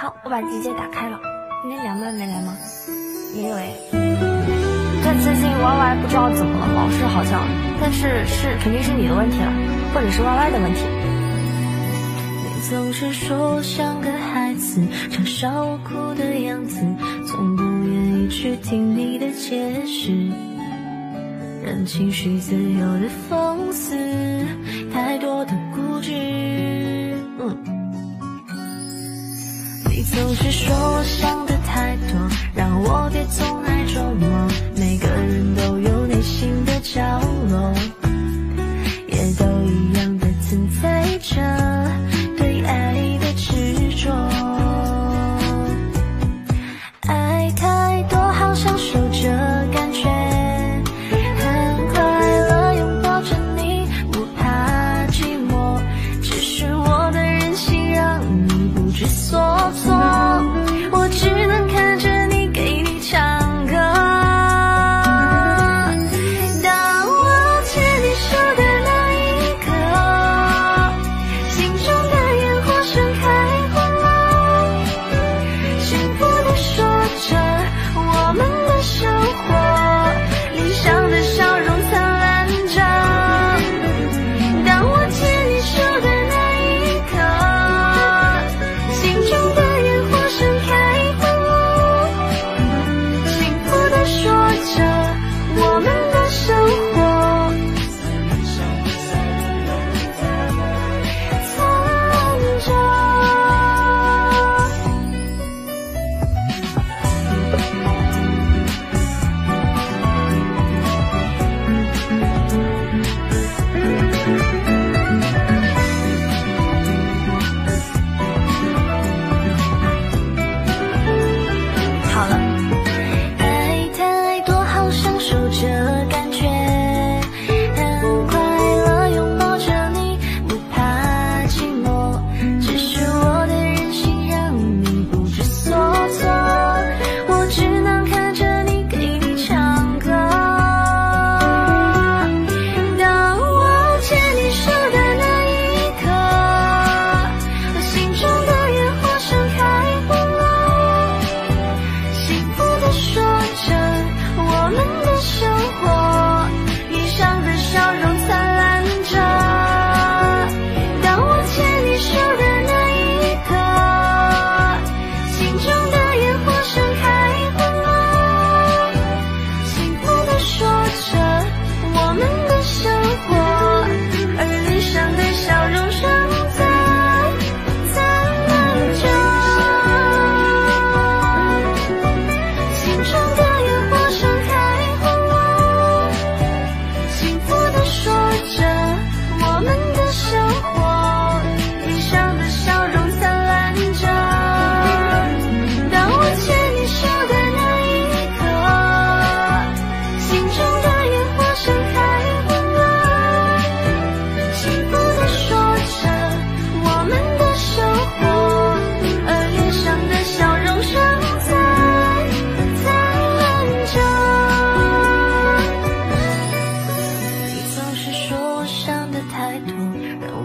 好，我把机械打开了。今天凉妹没来吗？没有哎。但最近 Y Y 不知道怎么了，老是好像，但是是肯定是你的问题了，或者是 Y Y 的问题。你总是说像个孩子，嘲笑我哭的样子，从不愿意去听你的解释，让情绪自由的放肆，太多的固执。嗯，你总是说我想的太多让我别总生活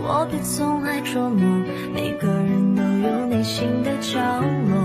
我别总爱琢磨，每个人都有内心的角落。